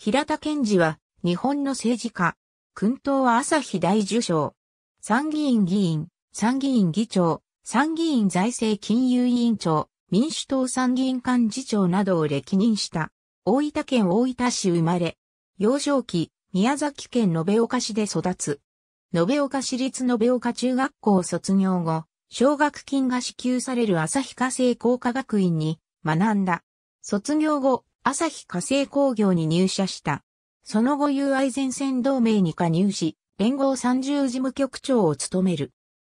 平田健二は日本の政治家。君東は朝日大受賞。参議院議員、参議院議長、参議院財政金融委員長、民主党参議院幹事長などを歴任した。大分県大分市生まれ。幼少期、宮崎県延岡市で育つ。延岡市立延岡中学校卒業後、奨学金が支給される旭化成工科学院に学んだ。卒業後、旭化成工業に入社した。その後友愛前線同盟に加入し、連合三重事務局長を務める。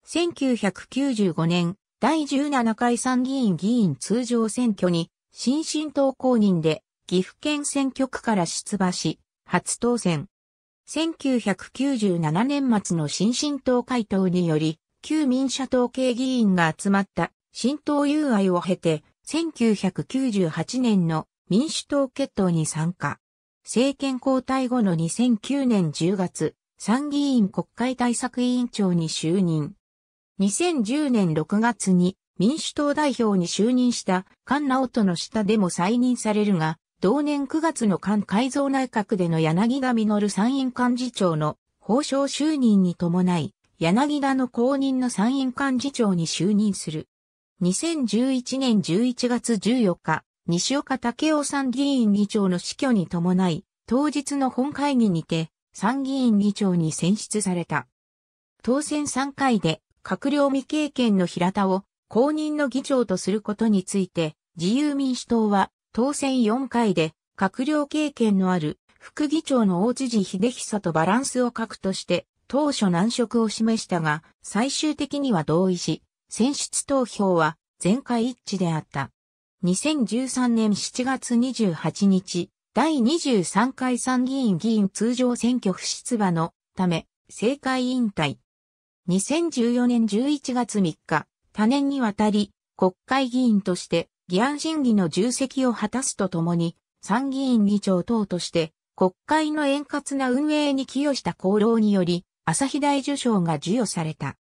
1995年、第17回参議院議員通常選挙に、新進党公認で岐阜県選挙区から出馬し、初当選。1997年末の新進党回答により、旧民社党系議員が集まった新党友愛を経て、1998年の民主党決闘に参加。政権交代後の2009年10月、参議院国会対策委員長に就任。2010年6月に民主党代表に就任した菅直人の下でも再任されるが、同年9月の菅改造内閣での柳田実参院幹事長の法相就任に伴い、柳田の後任の参院幹事長に就任する。2011年11月14日、西岡武夫参議院議長の死去に伴い、当日の本会議にて参議院議長に選出された。当選3回で閣僚未経験の平田を公認の議長とすることについて、自由民主党は当選4回で閣僚経験のある副議長の大辻秀久とバランスを欠くとして当初難色を示したが最終的には同意し、選出投票は全会一致であった。2013年7月28日、第23回参議院議員通常選挙不出馬のため、政界引退。2014年11月3日、多年にわたり国会議員として議案審議の重責を果たすとともに参議院議長等として国会の円滑な運営に寄与した功労により朝日大受賞が授与された。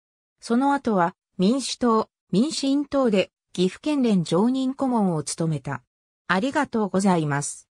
その後は民主党、民進党で岐阜県連常任顧問を務めた。ありがとうございます。